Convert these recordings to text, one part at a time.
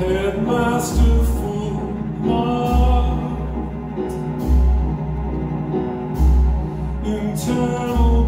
headmaster for mine. Internal.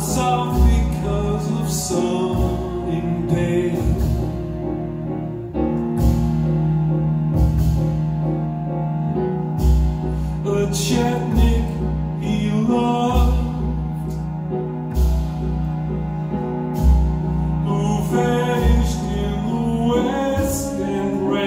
South because of day A Chetnik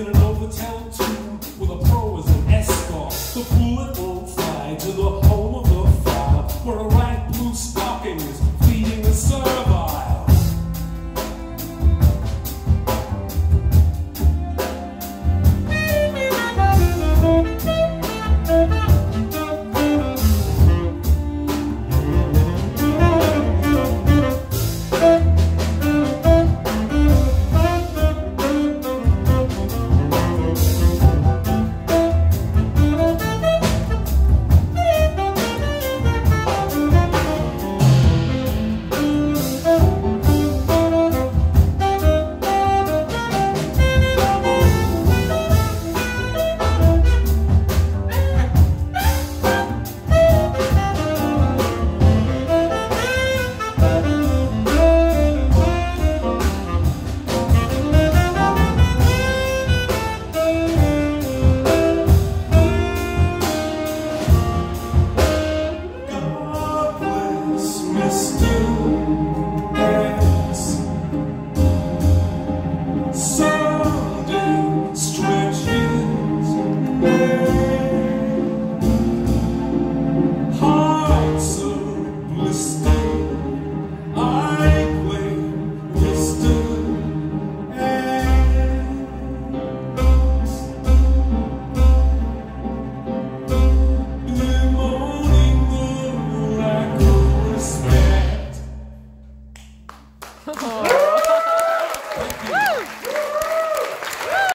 in an overtown tube where the pro is an escort. The bullet won't fly to the home of the fire where a right blue star.